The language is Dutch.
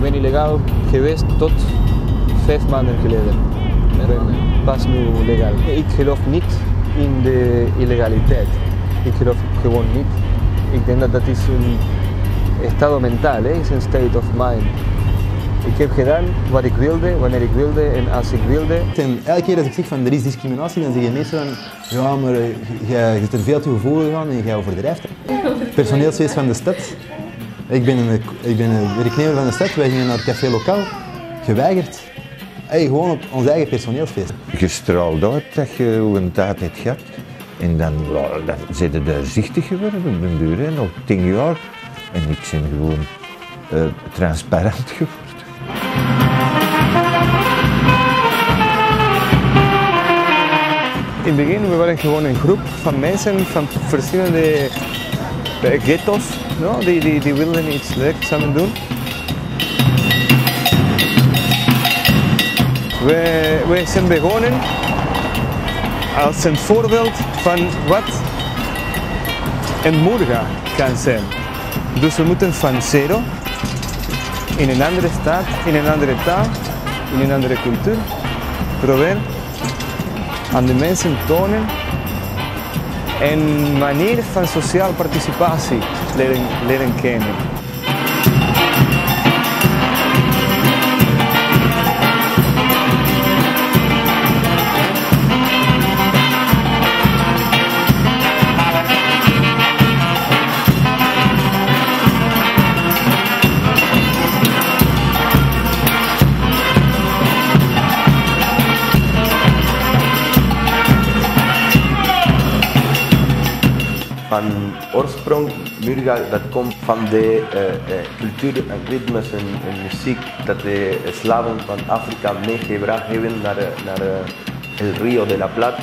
Ik ben illegaal geweest tot vijf maanden geleden. Ik ben pas nu legaal. Ik geloof niet in de illegaliteit. Ik geloof gewoon niet. Ik denk dat dat is een estado mental, hè? is een state of mind. Ik heb gedaan wat ik wilde, wanneer ik wilde en als ik wilde. En elke keer als ik zeg van er is discriminatie, dan zeggen mensen van ja, maar eh, jij zit er veel te gevoelig aan en jij overdrijft. Personeelsfeest van de stad. Ik ben een, ik ben een werknemer van de stad, wij gingen naar het café lokaal. Geweigerd. Hey, gewoon op ons eigen personeelsfeest. Je straalt uit dat je hoe een tijd hebt gehad. En dan, dan zitten de zichtig geworden op den duur, hè, nog tien jaar. En ik ben gewoon eh, transparant geworden. In het begin we waren gewoon een groep van mensen van verschillende eh, ghetto's no? die, die, die wilden iets leuks samen doen. We, we zijn begonnen als een voorbeeld van wat een moeder kan zijn. Dus we moeten van zero in een andere staat, in een andere taal, in een andere cultuur proberen aan de mensen tonen en manier van sociale participatie leren, leren kennen. Van oorsprong, Murga, dat komt van de uh, cultuur en ritmes en, muziek dat de slaven van Afrika meegebracht hebben naar, naar uh, el Rio de la Plata.